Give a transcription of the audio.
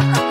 Uh-huh.